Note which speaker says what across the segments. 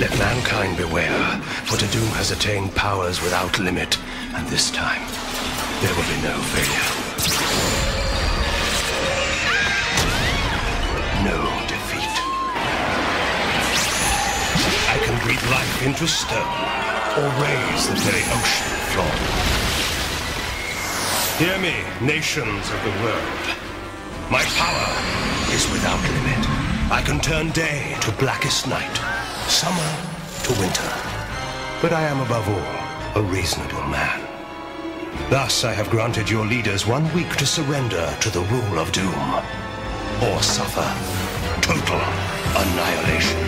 Speaker 1: Let mankind beware, for Doom has attained powers without limit, and this time, there will be no failure. No defeat. I can breathe life into stone, or raise the very ocean floor. Hear me, nations of the world. My power is without limit. I can turn day to blackest night, summer to winter. But I am above all a reasonable man. Thus, I have granted your leaders one week to surrender to the rule of doom, or suffer total annihilation.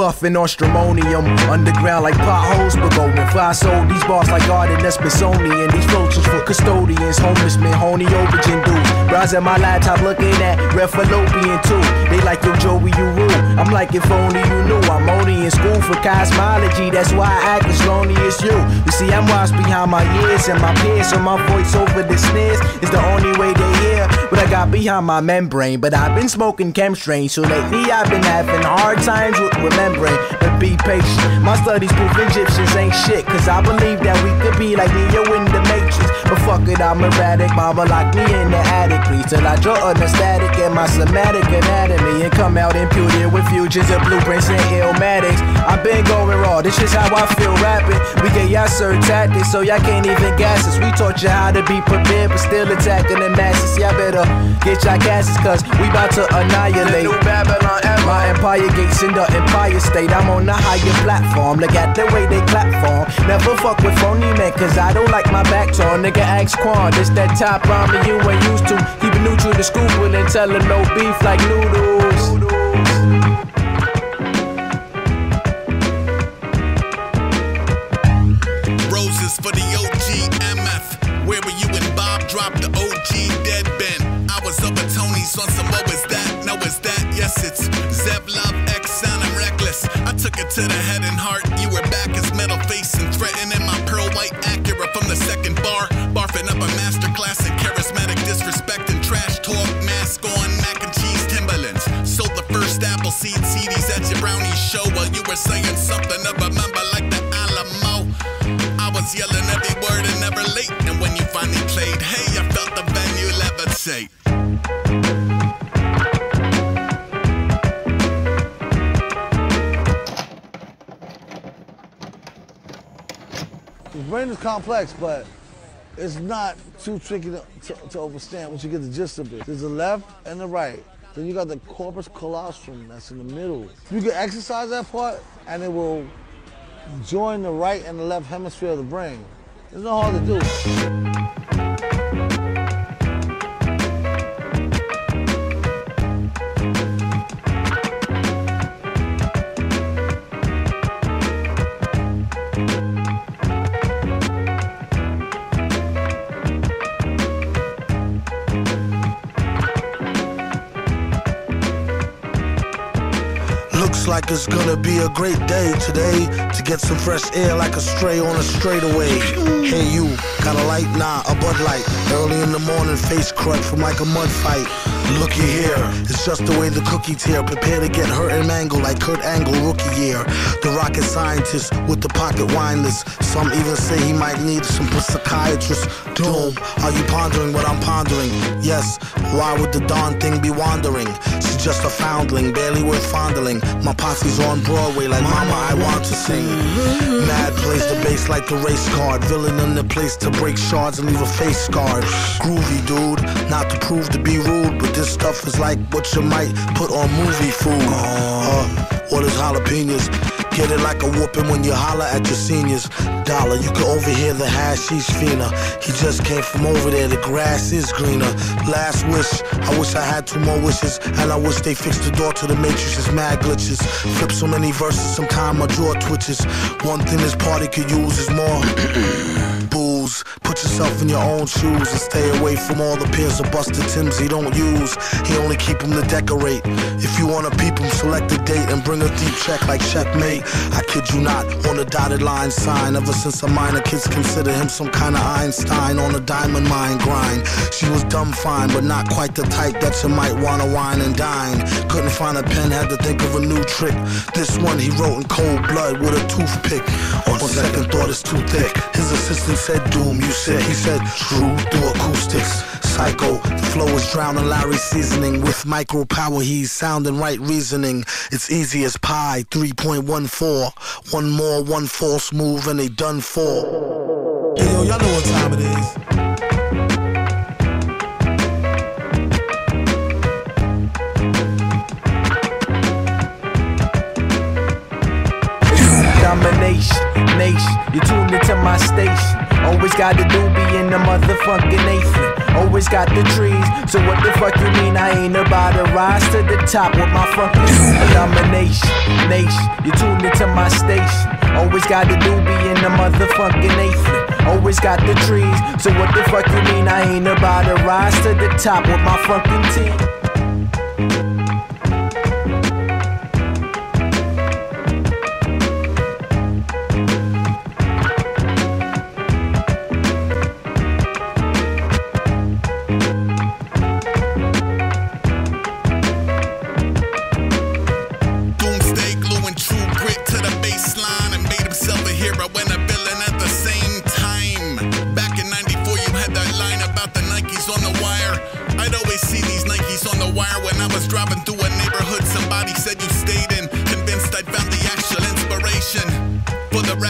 Speaker 2: Puffin' on stramonium. Underground like potholes, but going fly sold these bars like Arden Smithsonian. These floats for custodians, homeless men, honey aubergine dudes. Rise at my laptop looking at red fallopian too. They like yo Joey, you rule. I'm like if only you knew. I'm only in school cosmology. That's why I act as lonely as you. You see, I'm washed behind my ears and my peers, so my voice over the snares is the only way they hear what I got behind my membrane. But I've been smoking chemstrain, so lately I've been having hard times with remembering but be patient. My studies prove Egyptians ain't shit, cause I believe that we could be like Neo in the Matrix. But fuck it, I'm erratic, mama lock me in the attic, please, till I draw an aesthetic in my somatic anatomy and come out imputed with fusions and blueprints and illmatics. I've been raw, this is how I feel rapping. We get y'all certain tactics, so y'all can't even gas us. We taught you how to be prepared, but still attacking the masses. Y'all better get y'all gases, cause we about to annihilate. New Babylon My empire gates in the empire state. I'm on a higher platform. Look at the way they clap for Never fuck with phony men, cause I don't like my back torn. Nigga, ask Quan. This that top ramen you ain't used to. Keep it neutral to school and tell no beef like noodles.
Speaker 3: On some was that? No, is that? Yes, it's Zev Love X and reckless. I took it to the head and heart. You were back as metal face and threatening my pearl white Acura from the second bar. Barfing up a masterclass in charismatic disrespect and trash talk. Mask on, mac and cheese Timberlands. Sold the first apple seed CDs at your brownie show while you were saying something of a member like the Alamo. I was yelling every word and never late. And when you finally played, hey, I felt the venue levitate.
Speaker 4: Brain is complex, but it's not too tricky to, to, to, understand once you get the gist of it. There's the left and the right. Then you got the corpus callosum that's in the middle. You can exercise that part and it will join the right and the left hemisphere of the brain. It's not hard to do.
Speaker 5: Like it's gonna be a great day today to get some fresh air like a stray on a straightaway. Hey, you, got a light? Nah, a Bud Light. Early in the morning, face crud from like a mud fight. Looky here, it's just the way the cookie tear. Prepare to get hurt and mangled like Kurt Angle rookie year. The rocket scientist with the pocket wineless. Some even say he might need some psychiatrist. Doom, are you pondering what I'm pondering? Yes, why would the darn thing be wandering? She's just a foundling, barely worth fondling. My posse's on Broadway like Mama, I want to sing. Mad plays the bass like the race card. Villain in the place to break shards and leave a face scarred. Groovy dude, not to prove to be rude, but this stuff is like what you might put on movie food. Uh, is jalapenos? Get it like a whooping when you holler at your seniors. Dollar, you can overhear the hashish fina. He just came from over there, the grass is greener. Last wish, I wish I had two more wishes. And I wish they fixed the door to the matrix's mad glitches. Flip so many verses, sometimes my jaw twitches. One thing this party could use is more. booze. Put yourself in your own shoes and stay away from all the pairs of busted Tims he don't use. He only keep them to decorate. If you wanna peep him, select a date and bring a deep check like checkmate. I kid you not, on a dotted line sign. Ever since a minor, kids consider him some kind of Einstein on a diamond mine grind. She was dumb fine, but not quite the type that you might wanna wine and dine. Couldn't find a pen, had to think of a new trick. This one he wrote in cold blood with a toothpick. On second thought, it's too thick. His assistant said, Doom, you said. He said, True, through acoustics. Psycho, the flow is drowning Larry seasoning. With micro power, he's sounding right reasoning. It's easy as pie, 3.14. One more, one false move, and they done for.
Speaker 6: Yo, y'all know what time it is.
Speaker 2: Domination, nation, you tuned into my station. Always got the doobie in the motherfucking Nathan. Always got the trees, so what the fuck you mean I ain't about to rise to the top with my fucking domination, nation, you tuned into my station. Always got the doobie in the motherfucking Nathan. Always got the trees, so what the fuck you mean I ain't about to rise to the top with my fucking team.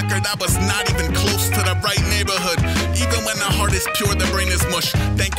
Speaker 3: Record, I was not even close to the right neighborhood. Even when the heart is pure, the brain is mush. Thank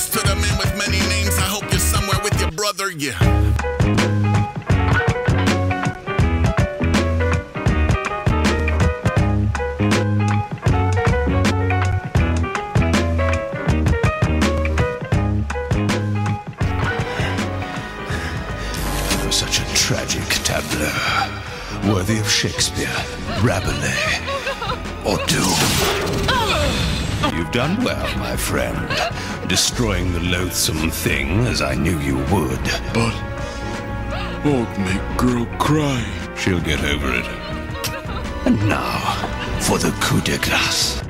Speaker 3: muddy to the men with many names. I hope you're somewhere with your brother, yeah.
Speaker 1: Such a tragic tableau, worthy of Shakespeare, Rabelais, or Doom. You've done well, my friend, destroying the loathsome thing as I knew you would.
Speaker 7: But won't make girl cry.
Speaker 1: She'll get over it. And now, for the coup de grace.